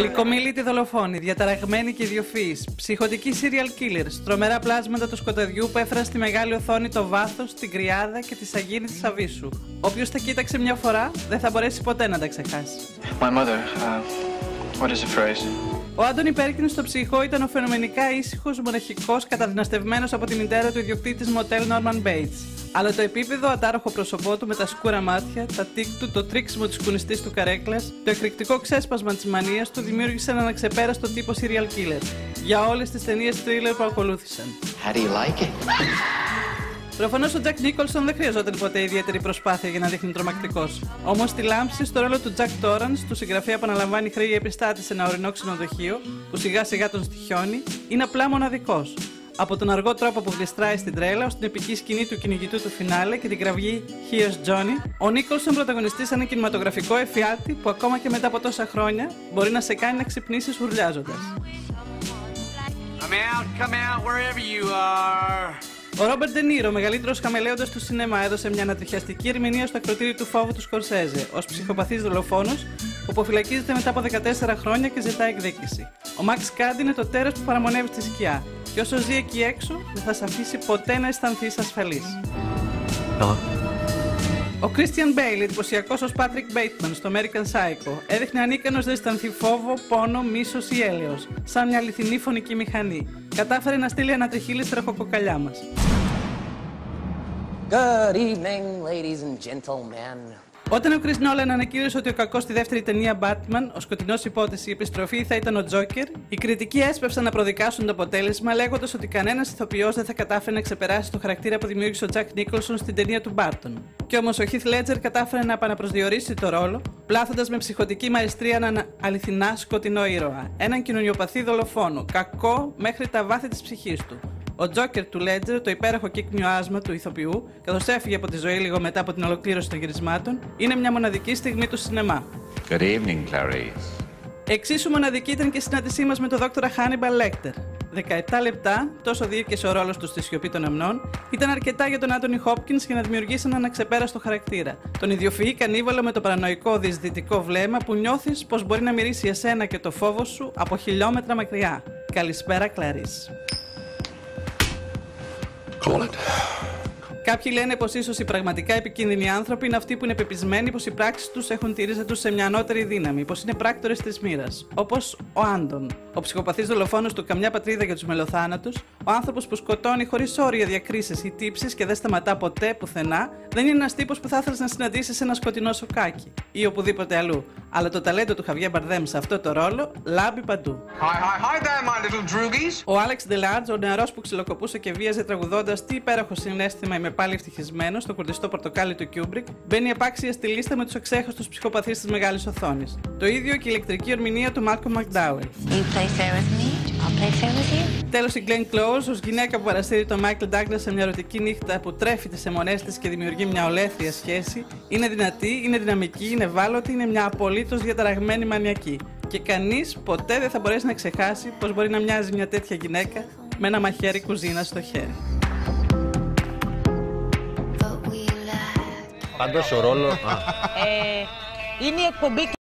Γλυκομίλητη δολοφόνη, διαταραγμένη και ιδιοφυής, ψυχοτική serial killers, τρομερά πλάσματα του σκοταδιού που έφεραν στη μεγάλη οθόνη το βάθος, την κρυάδα και τη σαγίνη της Αβίσου. Όποιος τα κοίταξε μια φορά δεν θα μπορέσει ποτέ να τα ξεχάσει. My mother, uh, what is the phrase? Ο Άντωνι Πέρκιν στο ψυχό ήταν ο φαινομενικά ήσυχος, μοναχικός, καταδυναστευμένο από τη μητέρα του ιδιοκτήτης μοτέλ Norman Bates. Αλλά το επίπεδο ατάροχο πρόσωπό του με τα σκούρα μάτια, τα τίκ του, το τρίξιμο της κουνιστής του καρέκλας, το εκρηκτικό ξέσπασμα της μανίας του δημιούργησε έναν αξεπέραστο τύπο serial killer για όλες τις ταινίες thriller που ακολούθησαν. How do you like it? Προφανώς ο Τζακ Νίκολσον δεν χρειαζόταν ποτέ ιδιαίτερη προσπάθεια για να δείχνει τρομακτικός. Όμως τη λάμψη στο ρόλο του Τζακ Τόρανς, του συγγραφέα που αναλαμβάνει χρέη επιστάτη σε ένα ορεινό ξενοδοχείο, που σιγά σιγά τον στοιχιώνει, είναι απλά μοναδικός. Από τον αργό τρόπο που γλιστράει στην τρέλα, ως την επική σκηνή του κυνηγητού του φινάλε και την κραυγή Here's Johnny, ο Νίκολσον πρωταγωνιστεί σαν ένα κινηματογραφικό εφιάλτη που ακόμα και μετά από τόσα χρόνια μπορεί να σε κάνει να ξυπνήσεις ουρλιάζοντας. Come out, come out, wherever you are. Ο Ρόμπερτ Ντενίρο, ο μεγαλύτερος χαμελέοντας του σινεμά, έδωσε μια ανατριχιαστική ερμηνεία στο ακροτήριο του φόβου του Σκορσέζε, ως ψυχοπαθής δολοφόνος που αποφυλακίζεται μετά από 14 χρόνια και ζητάει εκδίκηση. Ο Μαξ Κάντι είναι το τέρας που παραμονεύει στη σκιά, και όσο ζει εκεί έξω, δεν θα σε αφήσει ποτέ να αισθανθείς ασφαλής. Ο Christian Bale, εντυπωσιακός ως Patrick Bateman στο American Psycho, έδειχνε ανίκανος να αισθανθεί φόβο, πόνο, μίσος ή έλεος, σαν μια αληθινή φωνική μηχανή. Κατάφερε να στείλει ανατριχίλη στη ραχοκοκαλιά μας. Good evening, ladies and gentlemen. Όταν ο Chris Nolan ανακοίνωσε ότι ο κακός στη δεύτερη ταινία Batman, ο σκοτεινός υπόθεση, η επιστροφή θα ήταν ο Joker, οι κριτικοί έσπευσαν να προδικάσουν το αποτέλεσμα λέγοντας ότι κανένας ηθοποιός δεν θα κατάφερε να ξεπεράσει το χαρακτήρα που δημιούργησε ο Jack Nicholson στην ταινία του Barton. Κι όμως ο Heath Ledger κατάφερε να επαναπροσδιορίσει το ρόλο, πλάθοντας με ψυχοτική μαριστρία έναν αληθινά σκοτεινό ήρωα. Έναν κοινωνιοπαθή δολοφόνο, κακό μέχρι τα βάθη της ψυχής του. Ο Τζόκερ του Ledger, το υπέροχο κύκνιο άσμα του ηθοποιού, καθώς έφυγε από τη ζωή λίγο μετά από την ολοκλήρωση των γυρισμάτων, είναι μια μοναδική στιγμή του σινεμά. Good evening, Clarice. Εξίσου μοναδική ήταν και η συνάντησή μας με τον δόκτωρα Hannibal Lecter. 17 λεπτά, τόσο διήρκεσε ο ρόλος του στη σιωπή των αμνών, ήταν αρκετά για τον Άντωνι Χόπκινς για να δημιουργήσει έναν αξεπέραστο χαρακτήρα. Τον ιδιοφυή κανίβαλο με το παρανοϊκό δυσδυτικό βλέμμα που νιώθεις πως μπορεί να μυρίσει εσένα και το φόβο σου από χιλιόμετρα μακριά. Καλησπέρα, Κλαρί. Call it. Κάποιοι λένε πως ίσως οι πραγματικά επικίνδυνοι άνθρωποι είναι αυτοί που είναι πεπισμένοι πως οι πράξεις τους έχουν τη ρίζα τους σε μια ανώτερη δύναμη, πως είναι πράκτορες της μοίρας. Όπως ο Άντων, ο ψυχοπαθής δολοφόνος του Καμιά Πατρίδα για τους Μελοθάνατους, ο άνθρωπος που σκοτώνει χωρίς όρια διακρίσεις ή τύψεις και δεν σταματά ποτέ πουθενά, δεν είναι ένας τύπος που θα ήθελες να συναντήσεις σε ένα σκοτεινό σοκάκι ή οπουδήποτε αλλού. Αλλά το ταλέντο του Χαβιέ Μπαρδέμ σε αυτό το ρόλο λάμπει παντού. Hi, hi, hi there, my little droogies. Ο Άλεξ Ντελάρτζ, ο νεαρός που ξυλοκοπούσε και βίαζε τραγουδώντας Τι υπέροχο συναίσθημα είμαι πάλι ευτυχισμένος στο κουρδιστό πορτοκάλι του Κιούμπρικ, μπαίνει επάξια στη λίστα με τους αξέχαστους ψυχοπαθείς της μεγάλης οθόνης. Το ίδιο και η ηλεκτρική ερμηνεία του Μάλκολμ Μακντάουελ. You play fair with me, I'll play fair with you. Τέλος, η Glenn Close, ως γυναίκα που παρασύρει τον Michael Douglas σε μια ερωτική νύχτα που τρέφει τις εμμονές της και δημιουργεί μια ολέθρια σχέση, είναι δυνατή, είναι δυναμική, είναι ευάλωτη, είναι μια απολύτως διαταραγμένη μανιακή. Και κανείς ποτέ δεν θα μπορέσει να ξεχάσει πω μπορεί να μοιάζει μια τέτοια γυναίκα με ένα μαχαίρι κουζίνα στο χέρι. But we laugh. Πάντως ο ρόλο... Α. Ε, είναι η εκπομπή